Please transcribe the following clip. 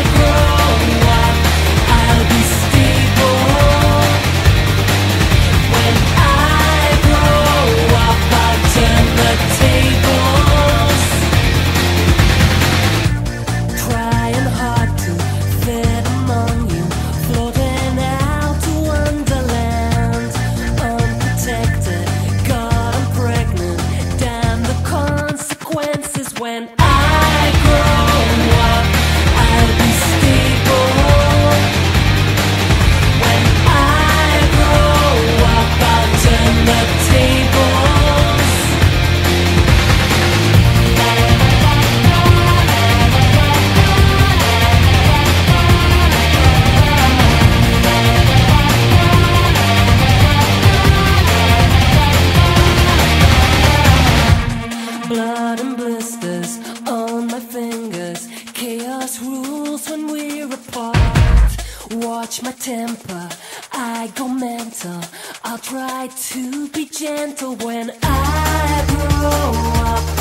I grow catch my temper. I go mental. I'll try to be gentle when I grow up.